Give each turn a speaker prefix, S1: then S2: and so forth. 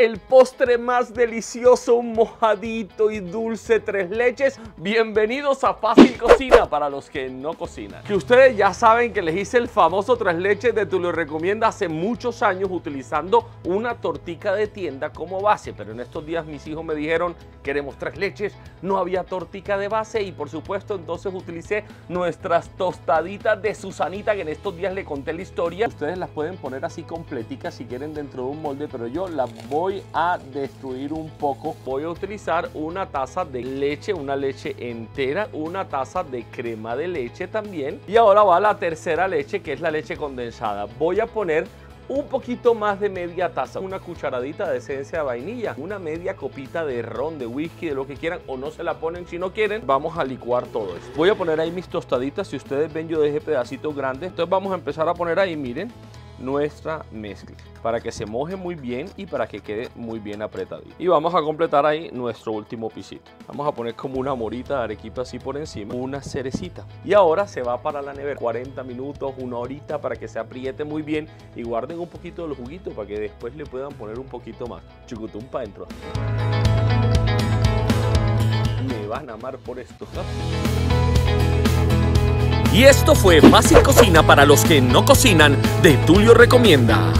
S1: el postre más delicioso, un mojadito y dulce tres leches. Bienvenidos a Fácil Cocina para los que no cocinan. Que ustedes ya saben que les hice el famoso tres leches de Tulio Recomienda hace muchos años utilizando una tortica de tienda como base, pero en estos días mis hijos me dijeron queremos tres leches, no había tortica de base y por supuesto entonces utilicé nuestras tostaditas de Susanita que en estos días le conté la historia. Ustedes las pueden poner así completicas si quieren dentro de un molde, pero yo las voy a destruir un poco. Voy a utilizar una taza de leche, una leche entera, una taza de crema de leche también. Y ahora va la tercera leche, que es la leche condensada. Voy a poner un poquito más de media taza, una cucharadita de esencia de vainilla, una media copita de ron, de whisky, de lo que quieran, o no se la ponen si no quieren. Vamos a licuar todo esto. Voy a poner ahí mis tostaditas, si ustedes ven yo dejé pedacitos grandes, entonces vamos a empezar a poner ahí, miren, nuestra mezcla para que se moje muy bien y para que quede muy bien apretadito. Y vamos a completar ahí nuestro último pisito. Vamos a poner como una morita de arequipa así por encima, una cerecita. Y ahora se va para la nevera 40 minutos, una horita para que se apriete muy bien y guarden un poquito los juguitos para que después le puedan poner un poquito más. Chucutum para adentro. Me van a amar por esto.
S2: Y esto fue Fácil Cocina para los que no cocinan de Tulio Recomienda.